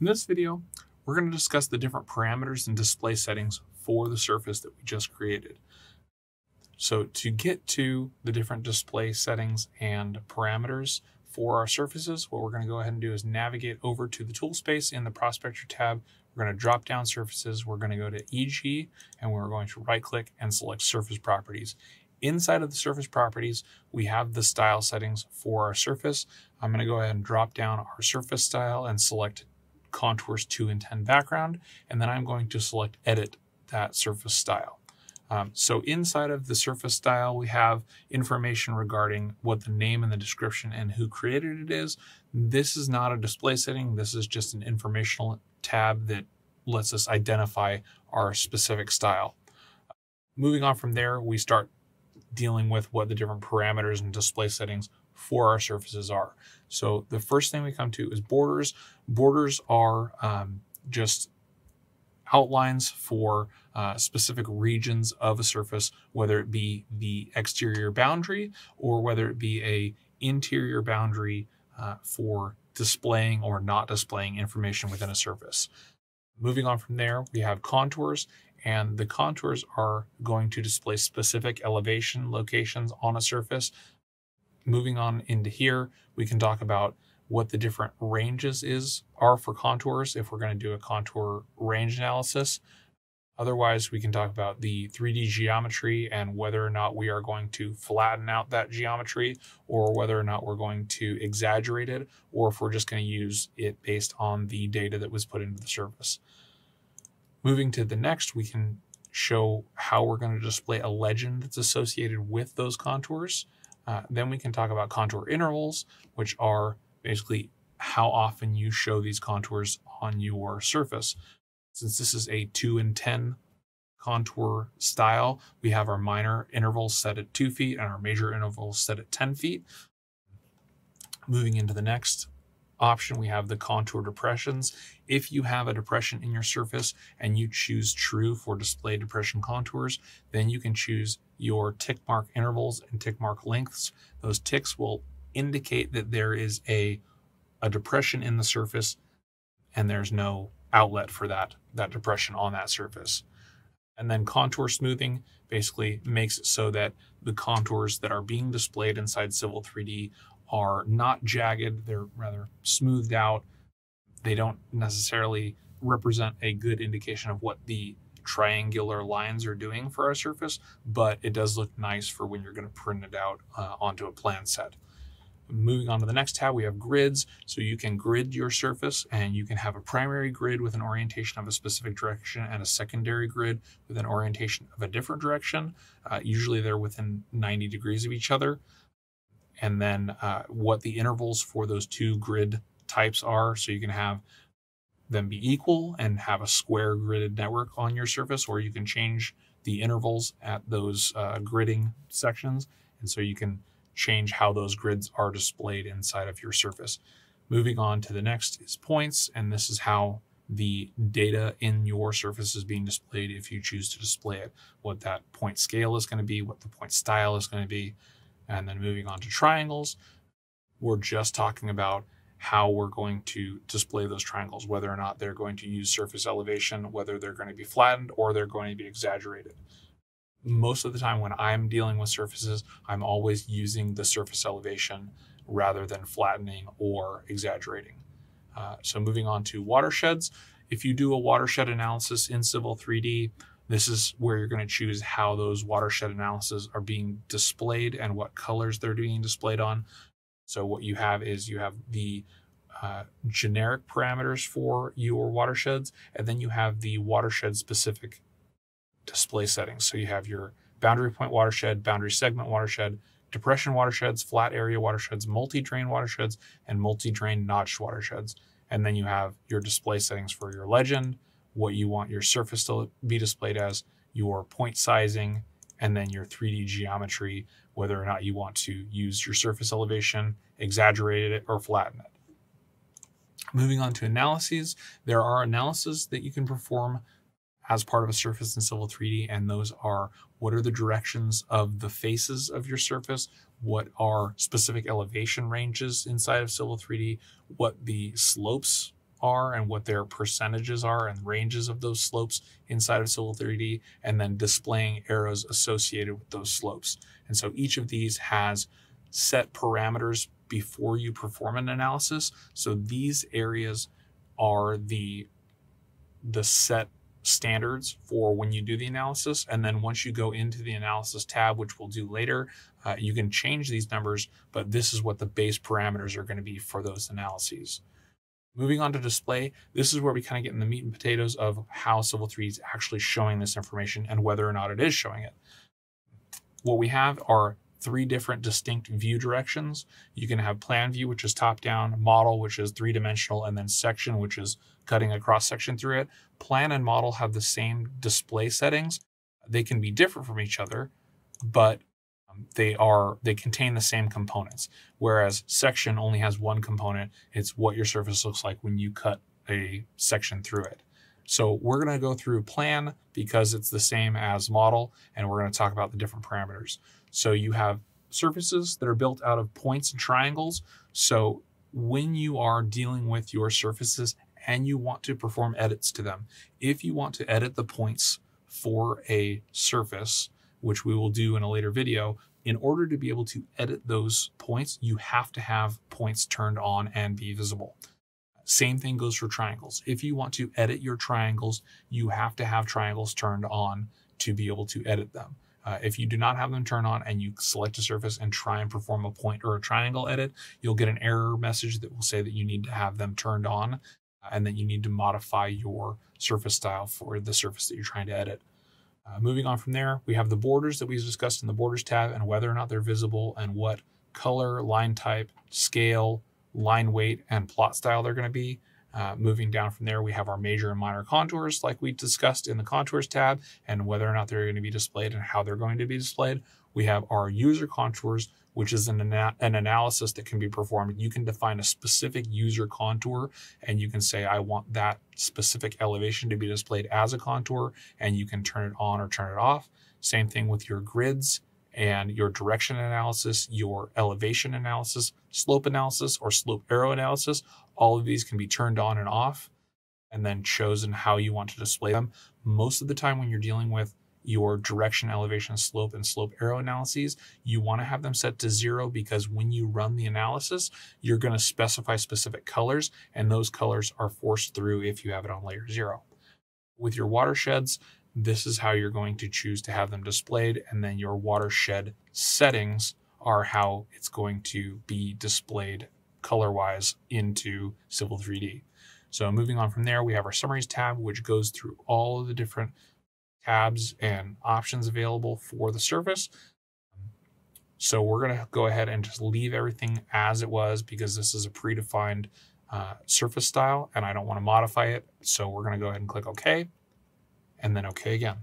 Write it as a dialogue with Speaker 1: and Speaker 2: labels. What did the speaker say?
Speaker 1: In this video, we're going to discuss the different parameters and display settings for the surface that we just created. So to get to the different display settings and parameters for our surfaces, what we're going to go ahead and do is navigate over to the tool space in the Prospector tab. We're going to drop down surfaces. We're going to go to EG and we're going to right click and select surface properties. Inside of the surface properties, we have the style settings for our surface. I'm going to go ahead and drop down our surface style and select contours 2 and 10 background, and then I'm going to select edit that surface style. Um, so inside of the surface style, we have information regarding what the name and the description and who created it is. This is not a display setting. This is just an informational tab that lets us identify our specific style. Moving on from there, we start dealing with what the different parameters and display settings for our surfaces are. So the first thing we come to is borders. Borders are um, just outlines for uh, specific regions of a surface, whether it be the exterior boundary or whether it be a interior boundary uh, for displaying or not displaying information within a surface. Moving on from there, we have contours, and the contours are going to display specific elevation locations on a surface. Moving on into here, we can talk about what the different ranges is are for contours if we're going to do a contour range analysis. Otherwise, we can talk about the 3D geometry and whether or not we are going to flatten out that geometry or whether or not we're going to exaggerate it or if we're just going to use it based on the data that was put into the surface. Moving to the next, we can show how we're going to display a legend that's associated with those contours. Uh, then we can talk about contour intervals, which are basically how often you show these contours on your surface. Since this is a 2 and 10 contour style, we have our minor intervals set at 2 feet and our major intervals set at 10 feet. Moving into the next option, we have the contour depressions. If you have a depression in your surface and you choose true for display depression contours, then you can choose your tick mark intervals and tick mark lengths. Those ticks will indicate that there is a, a depression in the surface and there's no outlet for that, that depression on that surface. And then contour smoothing basically makes it so that the contours that are being displayed inside Civil 3D are not jagged, they're rather smoothed out. They don't necessarily represent a good indication of what the triangular lines are doing for our surface, but it does look nice for when you're going to print it out uh, onto a plan set. Moving on to the next tab, we have grids. So you can grid your surface and you can have a primary grid with an orientation of a specific direction and a secondary grid with an orientation of a different direction. Uh, usually they're within 90 degrees of each other and then uh, what the intervals for those two grid types are. So you can have them be equal and have a square gridded network on your surface, or you can change the intervals at those uh, gridding sections. And so you can change how those grids are displayed inside of your surface. Moving on to the next is points, and this is how the data in your surface is being displayed if you choose to display it, what that point scale is going to be, what the point style is going to be, and then moving on to triangles, we're just talking about how we're going to display those triangles, whether or not they're going to use surface elevation, whether they're going to be flattened or they're going to be exaggerated. Most of the time when I'm dealing with surfaces, I'm always using the surface elevation rather than flattening or exaggerating. Uh, so moving on to watersheds. If you do a watershed analysis in Civil 3D, this is where you're going to choose how those watershed analyses are being displayed and what colors they're being displayed on. So what you have is you have the uh, generic parameters for your watersheds, and then you have the watershed specific display settings. So you have your boundary point watershed, boundary segment watershed, depression watersheds, flat area watersheds, multi-drain watersheds, and multi-drain notched watersheds. And then you have your display settings for your legend, what you want your surface to be displayed as, your point sizing, and then your 3D geometry, whether or not you want to use your surface elevation, exaggerate it, or flatten it. Moving on to analyses, there are analyses that you can perform as part of a surface in Civil 3D, and those are what are the directions of the faces of your surface, what are specific elevation ranges inside of Civil 3D, what the slopes are and what their percentages are and ranges of those slopes inside of Civil 3D, and then displaying arrows associated with those slopes. And so each of these has set parameters before you perform an analysis. So these areas are the the set standards for when you do the analysis. And then once you go into the analysis tab, which we'll do later, uh, you can change these numbers, but this is what the base parameters are going to be for those analyses. Moving on to display, this is where we kind of get in the meat and potatoes of how Civil 3 is actually showing this information and whether or not it is showing it. What we have are three different distinct view directions. You can have plan view, which is top down, model, which is three dimensional, and then section, which is cutting a cross section through it. Plan and model have the same display settings. They can be different from each other, but they are they contain the same components. Whereas section only has one component. It's what your surface looks like when you cut a section through it. So we're going to go through plan because it's the same as model, and we're going to talk about the different parameters. So you have surfaces that are built out of points and triangles. So when you are dealing with your surfaces and you want to perform edits to them, if you want to edit the points for a surface, which we will do in a later video, in order to be able to edit those points, you have to have points turned on and be visible. Same thing goes for triangles. If you want to edit your triangles, you have to have triangles turned on to be able to edit them. Uh, if you do not have them turned on and you select a surface and try and perform a point or a triangle edit, you'll get an error message that will say that you need to have them turned on and that you need to modify your surface style for the surface that you're trying to edit. Uh, moving on from there, we have the borders that we discussed in the borders tab and whether or not they're visible and what color, line type, scale, line weight, and plot style they're going to be. Uh, moving down from there, we have our major and minor contours, like we discussed in the contours tab, and whether or not they're going to be displayed and how they're going to be displayed. We have our user contours, which is an, ana- an analysis that can be performed. You can define a specific user contour, and you can say, I want that specific elevation to be displayed as a contour, and you can turn it on or turn it off. Same thing with your grids and your direction analysis, your elevation analysis, slope analysis, or slope arrow analysis. All of these can be turned on and off and then chosen how you want to display them. Most of the time, when you're dealing with your direction, elevation, slope, and slope arrow analyses, you want to have them set to zero because when you run the analysis, you're going to specify specific colors, and those colors are forced through if you have it on layer zero. With your watersheds, this is how you're going to choose to have them displayed. And then your watershed settings are how it's going to be displayed color wise into Civil 3D. So moving on from there, we have our summaries tab, which goes through all of the different tabs and options available for the surface. So we're going to go ahead and just leave everything as it was because this is a predefined uh, surface style and I don't want to modify it. So we're going to go ahead and click OK and then OK again.